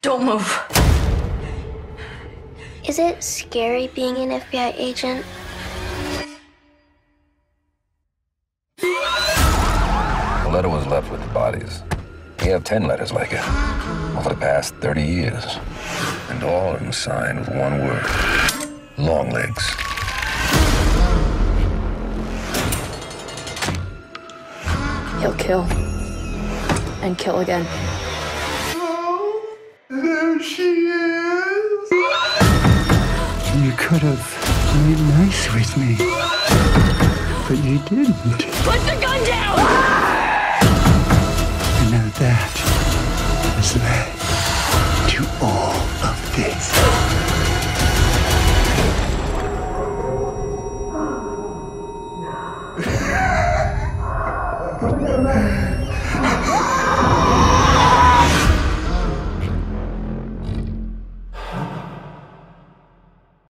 Don't move. Is it scary being an FBI agent? The letter was left with the bodies. We have 10 letters like it over the past 30 years. And all of them signed with one word Longlegs. He'll kill. And kill again she is. You could have played nice with me, but you didn't. Put the gun down! And now that has led to all of this. Yeah.